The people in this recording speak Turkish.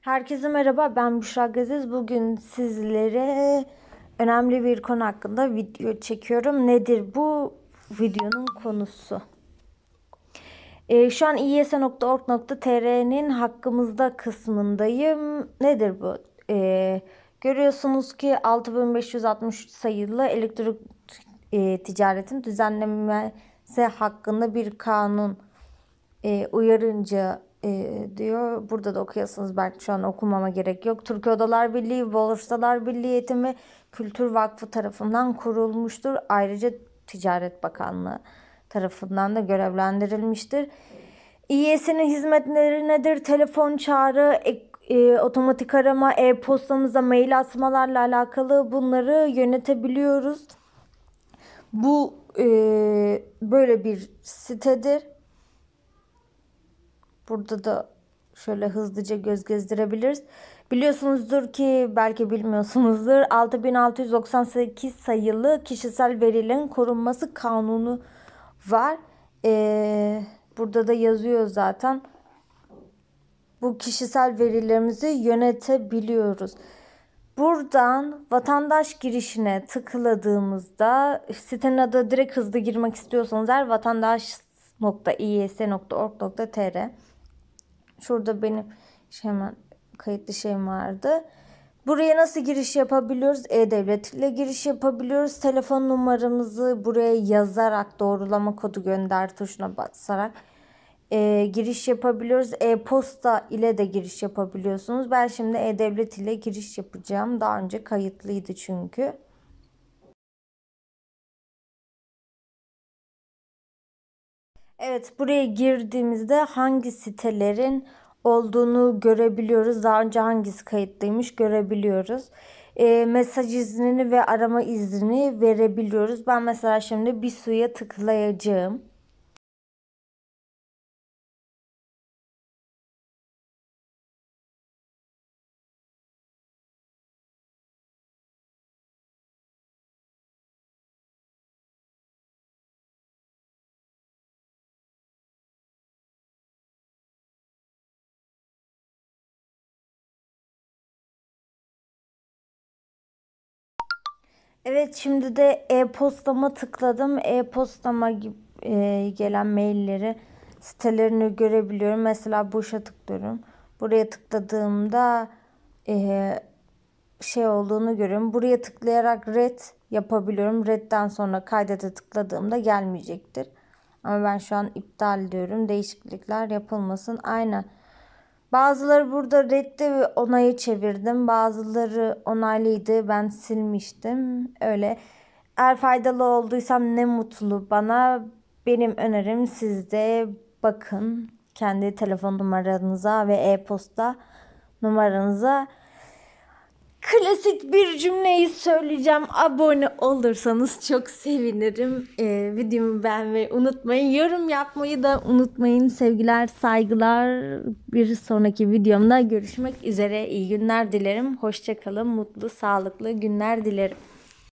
Herkese merhaba ben Büşra Gaziz. Bugün sizlere önemli bir konu hakkında video çekiyorum. Nedir bu videonun konusu? Ee, şu an iys.org.tr'nin hakkımızda kısmındayım. Nedir bu? Ee, görüyorsunuz ki 6563 sayılı elektrik e, ticaretin düzenlenmesi hakkında bir kanun e, uyarınca e, diyor. Burada da okuyorsunuz. Belki şu an okumama gerek yok. Türkiye Odalar Birliği, Bolursalar Birliği Eğitim ve Kültür Vakfı tarafından kurulmuştur. Ayrıca Ticaret Bakanlığı tarafından da görevlendirilmiştir. İYS'nin hizmetleri nedir? Telefon çağrı, e, e, otomatik arama, e-postamıza mail atmalarla alakalı bunları yönetebiliyoruz. Bu e, böyle bir sitedir. Burada da şöyle hızlıca göz gezdirebiliriz. Biliyorsunuzdur ki belki bilmiyorsunuzdur 6698 sayılı kişisel verilerin korunması kanunu var. Ee, burada da yazıyor zaten. Bu kişisel verilerimizi yönetebiliyoruz. Buradan vatandaş girişine tıkladığımızda sitenin adı direkt hızlı girmek istiyorsanız eğer vatandaş.iys.org.tr Şurada benim şey hemen kayıtlı şeyim vardı. Buraya nasıl giriş yapabiliyoruz? E-Devlet ile giriş yapabiliyoruz. Telefon numaramızı buraya yazarak doğrulama kodu gönder tuşuna basarak e, giriş yapabiliyoruz. E-posta ile de giriş yapabiliyorsunuz. Ben şimdi E-Devlet ile giriş yapacağım. Daha önce kayıtlıydı çünkü. Evet buraya girdiğimizde hangi sitelerin olduğunu görebiliyoruz. Daha önce hangisi kayıtlıymış görebiliyoruz. E, mesaj iznini ve arama iznini verebiliyoruz. Ben mesela şimdi bir suya tıklayacağım. Evet şimdi de e-postama tıkladım. E-postama e, gelen mailleri sitelerini görebiliyorum. Mesela boşa tıklıyorum. Buraya tıkladığımda e, şey olduğunu görüyorum. Buraya tıklayarak red yapabiliyorum. Red'den sonra kaydete tıkladığımda gelmeyecektir. Ama ben şu an iptal diyorum. Değişiklikler yapılmasın. Aynen. Bazıları burada reddi ve onayı çevirdim. Bazıları onaylıydı. Ben silmiştim. Öyle. Eğer faydalı olduysam ne mutlu bana. Benim önerim sizde bakın kendi telefon numaranıza ve e-posta numaranıza klasik bir cümleyi söyleyeceğim. Abone olursanız çok sevinirim. Ee, videomu beğenmeyi unutmayın. Yorum yapmayı da unutmayın. Sevgiler, saygılar. Bir sonraki videomda görüşmek üzere. İyi günler dilerim. Hoşçakalın. Mutlu, sağlıklı günler dilerim.